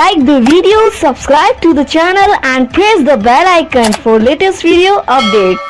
Like the video, subscribe to the channel and press the bell icon for latest video update.